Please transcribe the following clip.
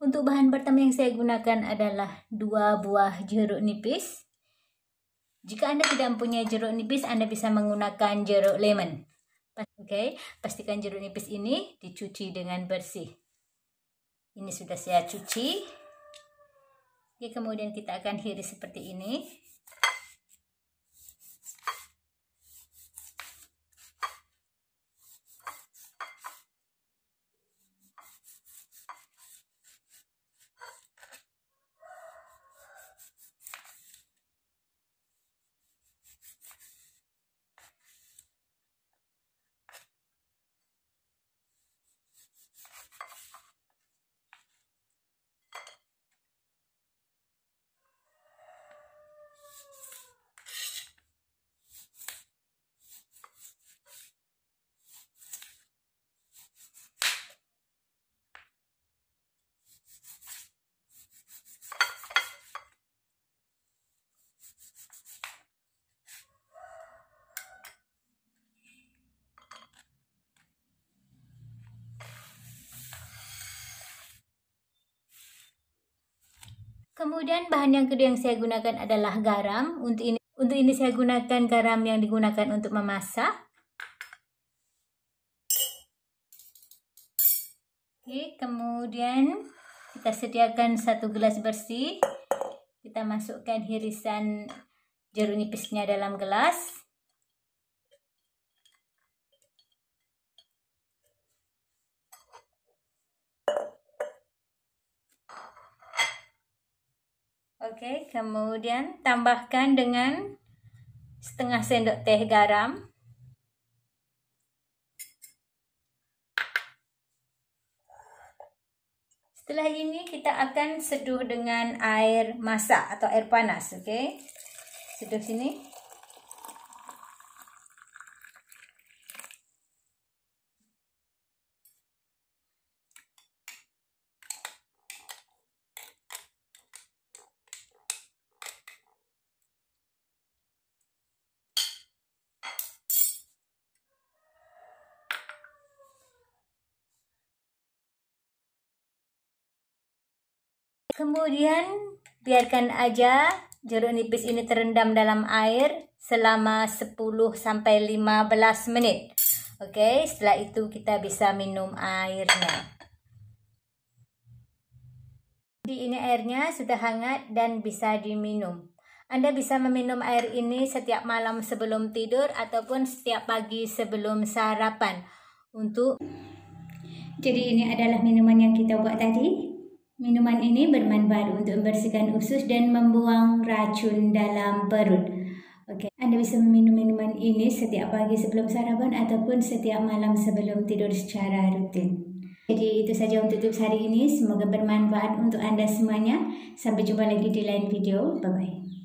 Untuk bahan pertama yang saya gunakan adalah dua buah jeruk nipis. Jika Anda tidak mempunyai jeruk nipis, Anda bisa menggunakan jeruk lemon. Oke, okay. pastikan jeruk nipis ini dicuci dengan bersih. Ini sudah saya cuci. Oke, kemudian kita akan hiris seperti ini. Kemudian bahan yang kedua yang saya gunakan adalah garam. Untuk ini untuk ini saya gunakan garam yang digunakan untuk memasak. Oke, kemudian kita sediakan satu gelas bersih. Kita masukkan hirisan jeruk nipisnya dalam gelas. Oke, kemudian tambahkan dengan setengah sendok teh garam. Setelah ini kita akan seduh dengan air masak atau air panas, oke? Seduh sini. Kemudian biarkan aja jeruk nipis ini terendam dalam air selama 10 sampai 15 menit. Oke, setelah itu kita bisa minum airnya. Jadi ini airnya sudah hangat dan bisa diminum. Anda bisa meminum air ini setiap malam sebelum tidur ataupun setiap pagi sebelum sarapan. Untuk Jadi ini adalah minuman yang kita buat tadi. Minuman ini bermanfaat untuk membersihkan usus dan membuang racun dalam perut. Oke, Anda bisa meminum minuman ini setiap pagi sebelum sarapan ataupun setiap malam sebelum tidur secara rutin. Jadi itu saja untuk tips hari ini. Semoga bermanfaat untuk Anda semuanya. Sampai jumpa lagi di lain video. Bye-bye.